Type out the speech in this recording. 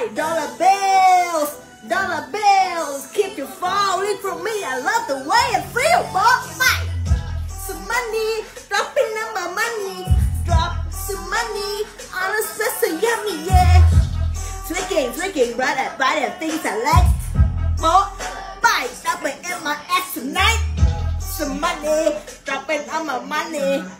right. dollar bills, dollar bills. Keep you falling from me. I love the way it feel, boy. Buy some money, dropping on my money, drop some money on a special yummy, yeah. Flicking, flicking, right at, right at things I like. Boy, buy dropping in my ass tonight. Some money, dropping on my money.